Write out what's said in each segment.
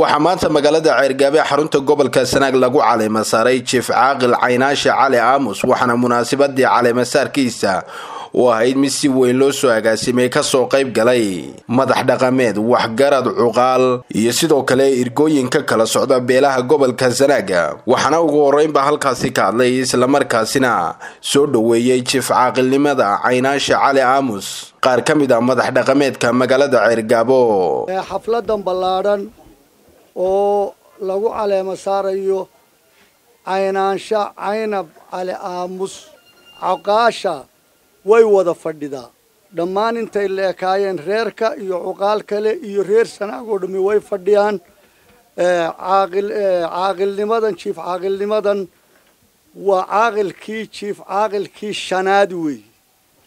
waxaa maanta magaalada ceergaabe xarunta gobolka sanaag lagu caleema saaray jief caaqil caynaashe cali aamus waxaana munaasabadii caleemasaarkiisa u ahayd mid si weyn loo soo agaasimay ka soo qayb galay. Madax dhaqameed waxgarad cuqaal iyo sidoo kale irgooyinka kala socda beelaha gobolka sanaaga waxaana ugu horeynba halkaasi ka hadlay islamarkaasina soo dhoweeyey jief caaqilnimada caynaashe cali aamus qaar ka mid a madax dhaqameedka magaalada ceergaabo xafladan ballaadhan oo lagu caleema saarayo caynaansha caynab cali aamus caqaasha way wada fadhidaa dhammaan intay la ekaayeen reerka iyo cuqaal kale iyo reer sanaag oo way fadhiyaan. Caaqil caaqilnimadan jiif caaqilnimadan waa caaqilkii jiif caaqilkii shanaad weey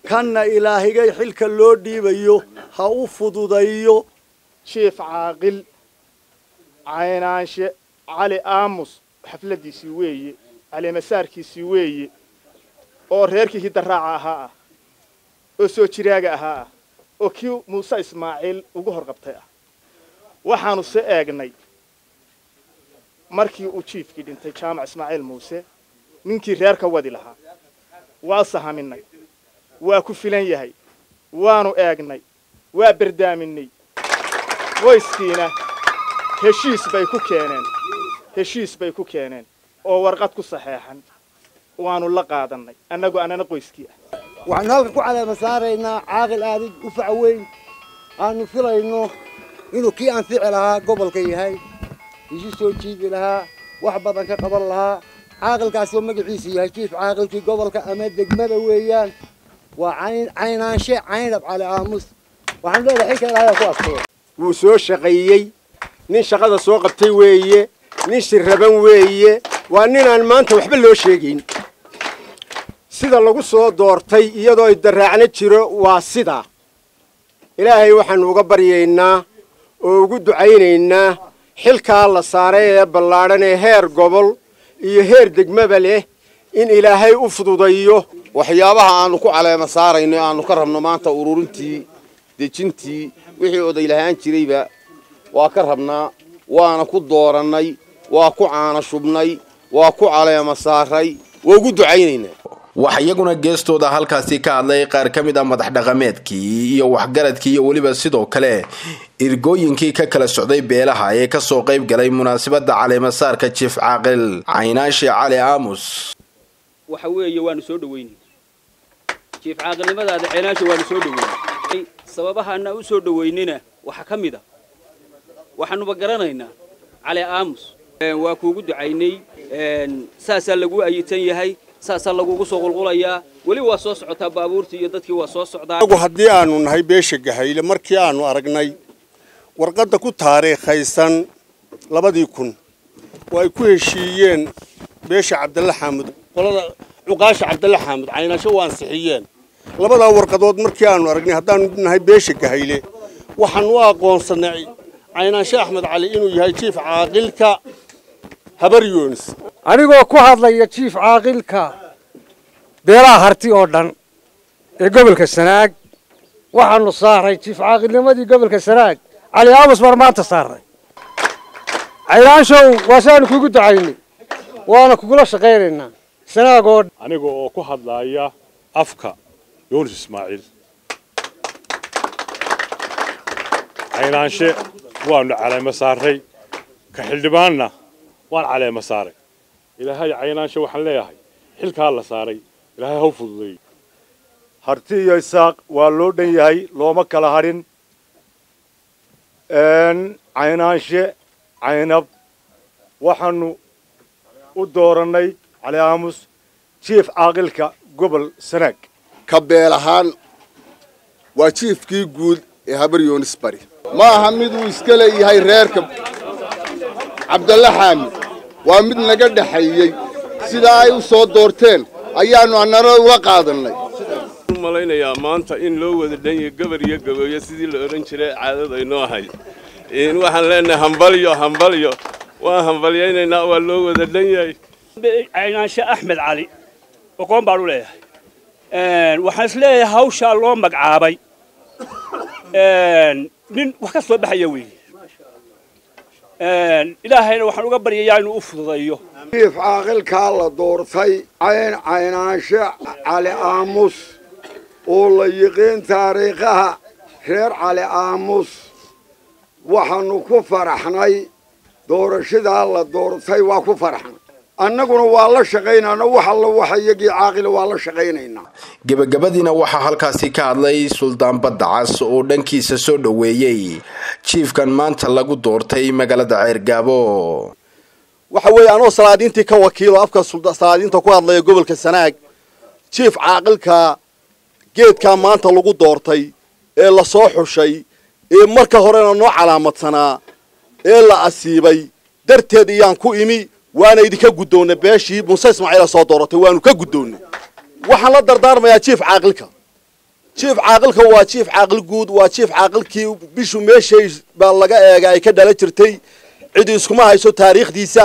kanna ilaahigay xilka loo dhiibayo ha u fududayo. Jiif caaqil caynaanshe cali aamus xafladiisii weeye caleemasaarkiisii weeye oo reerkii hidaraaca ahaa. ah oo soo jiraaga ahaa ah oo kii muuse ismaaciil ugu horqabtay ah. Waxaanu se eegnay markii uu jiifkii dhintay jaamac ismaaciil muuse ninkii reerka wadi lahaa. Waa sahaminay waa ku filan yahay waanu eegnay waa berdaaminay. Qoyskiina heshiis bay ku keeneen heshiis bay ku keeneen oo warqad ku saxeexan waanu la qaadannay annagu annana qoyskii ah waxaanu halka ku caleema saaraynaa caaqil aadid u fac weyn. Aanu filayno inuu kii anfici lahaa gobolka yahay isu soo jiidi lahaa wax badan ka qaban lahaa. Caaqilkaasoo magaciisu yahay jiif caaqilkii gobolka ama degmada weeyaan waa caynaanshe caynab cali aamus. Waxaan leedahay xilka ilaahay ku askuro wuu soo shaqeeyey nin shaqada soo qabtay weeye nin shirraban weeye. Waa ninaan maanta waxba loo sheegayn sida lagu soo doortay iyadoo daraacna jiro waa sidaa ilaahay waxaannu uga baryaynaa oo ugu ducaynaynaa xilkaa la saaray ee ballaadhan ee heer gobol iyo heer degmaba leh in ilaahay u fududayo waxyaabaha aanu ku caleema saarayno aanu ka rabno maanta ururintii dejintii wixii oday lahaan jirayba waa ka rabnaa waana ku doorannay waa ku caana shubnay waa ku caleema saaray waa ugu ducaynaynaa waxa iyaguna geestooda halkaasi ka hadlay qaar ka mid a madax dhaqameedkii iyo waxgaradkii iyo weliba sidoo kale irgooyinkii ka kala socday beelaha ee ka soo qayb galay munaasabada caleemasaarka jief caaqil caynaashe cali aamus waxa weeye waanu soo dhaweynay jiif caaqilnimadaada caynaashe waanu soo dhaweynay sababahaana u soo dhaweynina waxaa ka mid a. Waxaanuba garanaynaa cali aamus waa kuugu ducaynay. Saasaa lagu ayitan yahay saasaa lagugu soo qulqulayaa. Weli waa soo socotaa baabuurtii iyo dadkii waa soo socdaa. Anagu haddii aanu nahay beesha gahayle markii aanu aragnay warqadda ku taariikhaysan labadii kun oo ay ku heshiiyeen beesha cabdalle xaamud qolada cuqaasha cabdalle xaamud caynaasho u ansixiyeen labadaa warqadood markii aanu aragnay haddaanu nahay beesha gahayle waxaan u aqoonsannay caynaanshe axmed cali inuu yahay jiif caaqilka habar yoonis anigoo ku hadlaya jiif caaqilka beelaha harti oo dhan ee gobolka sanaag waxaanu saaray jiif caaqilnimadii gobolka sanaag cali aamus baan maanta saaray caynaanshow waa saanu kugu ducaynay waana kugula shaqaynaynaa sanaag oo aniga oo ku hadlaaya afka yoonis ismaaciil caynaanshe waanu caleemo saaray ka xildhibaanna waan caleemo saaray ilaahay caynaanshe waxaan leeyahay. Xilkaa la saaray. Ilaahay haw fududeeyo harti iyo isaaq waa loo dhan yahay looma kala hadhin caynaanshe caynab. Waxaanu u doorannay cali aamus jiif caaqilka gobol sanaag ka beel ahaan waa jiifkii guud ee habar yoonis bari. Ma aha mid uu iska leeyahay reerka cabdalle xaamid waa mid naga dhexeeyey sidaa ay u soo doorteen ayaannu annana ula qaadannay malaynayaa maanta in loo wada dhan yahay gabar iyo gabeeyo sidii la odhan jiray caadada aynoo ahay waxaan leenahay hambalyo hambalyo waan hambalyaynaynaa waa loo wada dhan yahay. Caynaanshe axmed cali oqoon baan u leeyahay. Waxaan is leeyahay hawshaa loo magacaabay. Nin wax ka soo baxaya weeye ilaahayna waxaan uga baryayaa inuu u fududayo jiif caaqilkaa la doortay cayn caynaanshe cali aamus oo la yiqiin taariikhaha reer cali aamus waxaanu ku faraxnay doorashadaa la doortay waa ku faraxnay annaguna waa la shaqaynaana wax alla waxa iyagii caaqila waa la shaqaynaynaa gebagabadiina waxaa halkaasi ka hadlay suldaan badacas oo dhankiisa soo dhoweeyey. Jiifkan maanta lagu doortay magaalada ceergaabo waxa weeye anoo salaadiintii ka wakiilo afka salaadiinta ku hadlaya gobolka sanaag jiif caaqilka geedkaa maanta lagu doortay ee la soo xushay ee marka horena noo calaamadsanaa ee la asiibay darteed iyaan ku imi waana idinka guddoonnay beeshii muuse ismaaciila soo dooratay waanu ka guddoonnay waxaan la dardaarmayaa jiif caaqilka. Jiif caaqilka waa jiif caaqil guud waa jiif caaqilkii bishu meeshay baa laga eega ay ka dhala jirtay. Cidi iskuma hayso taariikhdiisa.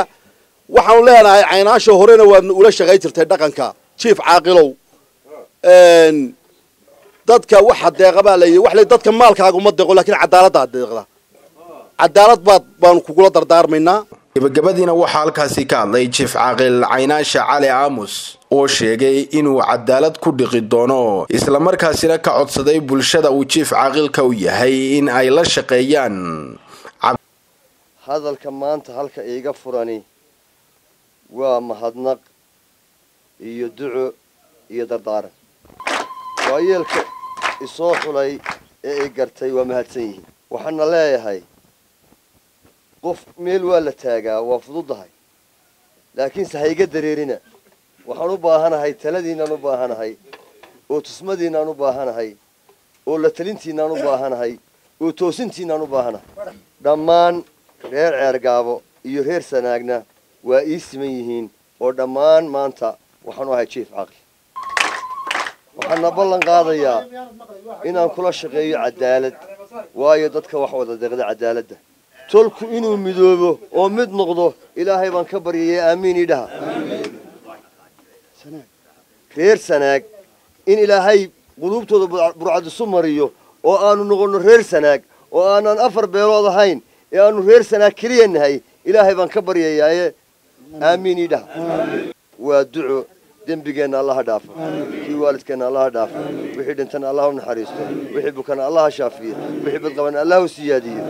Waxaanu leenahay caynaasha horena waadna ula shaqayn jirtay dhaqanka. Jiif caaqilow dadka waxa deeqa baa layihi wax le dadka maalkaaga uma deeqo laakiin cadaaladdaa deeqda. Cadaalad baad baanu kugula dardaarmaynaa gebagabadiina waxaa halkaasi ka hadlay jiif caaqil caynaasha cali aamus oo sheegay inuu cadaalad ku dhiqi doono islamarkaasina ka codsaday bulshada uu jiif caaqilka u yahay in ay la shaqeeyaan. Hadalka maanta halka iiga furani waa mahadnaq iyo duco iyo dardaaran waayeelka isoo xulay ee i gartay waa mahadsan yihiin. Waxaana leeyahay qof meel waa la taagaa waa fududahay. Laakiinse ha iga dareerina waxaan u baahanahay taladiinaan u baahanahay oo tusmadiinaan u baahanahay oo la talintiinaan u baahanahay oo toosintiinaan u baahanahay. Dhammaan reer ceergaabo iyo reer sanaagna waa ii siman yihiin oo dhammaan maanta waxaan u ahay jiif caqli. Waxaana ballan qaadayaa inaan kula shaqeeyo cadaalad waayo dadka wax wada deeqda cadaaladda tolku inuu midoobo oo mid noqdo ilaahay baan ka baryayay aamiin ii dhaha. Reer sanaag. In ilaahay quluubtooda burcad isu mariyo oo aanu noqonno reer sanaag oo aanan afar beelood ahayn ee aanu reer sanaag keliya nahay ilaahay baan ka baryayaaye aamiin ii dhaha. Waa duco دنبجنا الله دافع في والد كان الله دافع وحيد انت الله من حريص وحيد وحبكنا الله شافي. وحيد القبنا الله وسياديه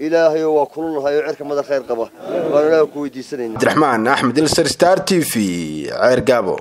إلهي وكل الله يعرك ماذا خير قبه. وأنا لا كويدي سنين. عبد الرحمن أحمد السر ستار تي في عير قابو.